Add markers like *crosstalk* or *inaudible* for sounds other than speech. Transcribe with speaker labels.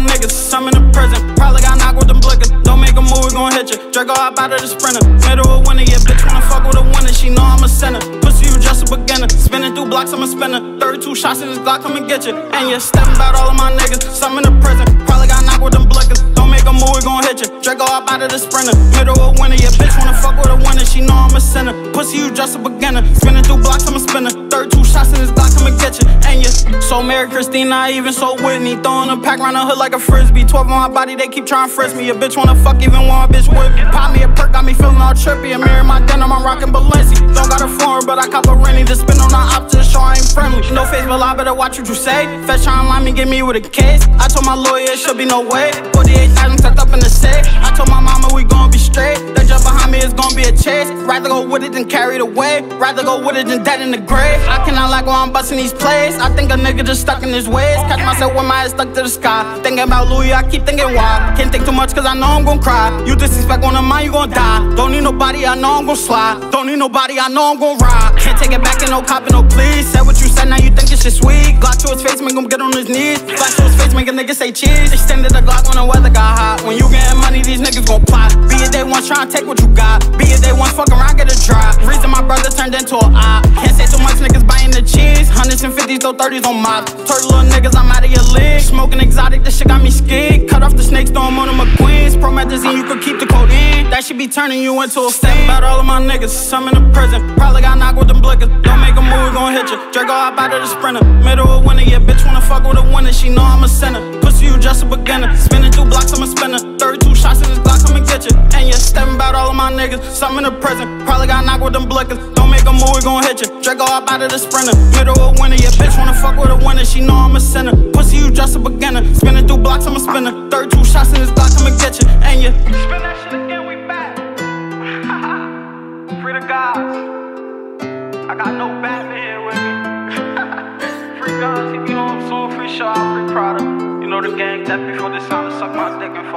Speaker 1: them niggas. Some in the prison. Probably got knocked with them blickers. Don't make a move, we gon' hit you. Draco hop out of the sprinter. Middle of winter, yeah, bitch wanna fuck with a winner. She know I'm a sinner. Pussy, you just a beginner. Spinning through blocks, I'm a spinner. 32 shots in this block, come and get you. And you're stepping about all of my niggas. Some in the prison. Probably got knocked with them blickers. Make a move, we gon' hit you. Draco hop out of the sprinter. Middle of winter, yeah, bitch wanna fuck with a winner. She know I'm a sinner. Pussy, you just a beginner. Spinning through blocks, I'm a spinner. Third two shots in this come and get you. And you so Mary Christina, I even so Whitney. Throwing a pack around the hood like a frisbee. 12 on my body, they keep trying to frisk me. A bitch wanna fuck even a bitch with me. Got me feeling all trippy. A mirror my denim, I'm rocking Balenci. Don't got a foreign, but I cop a renty. To spin on the opposite show, I ain't friendly. No face, but I better watch what you say. Fetch trying line me, get me with a case. I told my lawyer it should be no way. 48,000 tucked up in the safe. I told my mama we gon' be straight. Rather go with it than carry it away. Rather go with it than dead in the grave. I cannot like while I'm busting these plays. I think a nigga just stuck in his ways. Catch myself with my head stuck to the sky. Thinking about Louis, I keep thinking why. Can't think too much cause I know I'm gon' cry. You disrespect one of mine, you gon' die. Don't need nobody, I know I'm gon' slide. Don't need nobody, I know I'm gon' ride. Can't take it back and no cop no please. Said what you said, now you think it's shit sweet. Glock to his face, make him get on his knees. Flash to his face, make a nigga say cheese. Extended the Glock when the weather got hot. When you getting money, these niggas gon' plot. Be it they want, try and take what you got. Be it they want, fuck around, get a drop. Reason my brother turned into a op. Can't say too much, niggas buying the cheese. Hundreds and fifties, though thirties on mops. Turtle little niggas, I'm out of your league. Smoking exotic, this shit got me scared. Cut off the snakes, throw 'em on the McQueens. Promethazine, you could keep the code in. That should be turning you into a fan. About all of my niggas, some in the prison. Probably got knocked with them blickers. Don't make a move, we gon' hit you. Draco hop out of the sprinter. Middle of winter, yeah, bitch wanna fuck with a winner. She know I'm a sinner. Pussy, you just a beginner. Spinning Probably got knocked with them blickers. Don't make a move, we gon' hit you. Draco hop out of the sprinter. Middle of winter, yeah, bitch wanna fuck with a winner. She know I'm a sinner. Pussy, you just a beginner. Spinning through blocks, I'm a spinner. 32 shots in this Glock, come and get you. And yeah.
Speaker 2: Spin that shit again, we back. *laughs* Free the guys. I got no Batman with me. *laughs* free guns, hit me on soon, free show, free product. You know the gang, that before sound to suck my dick and.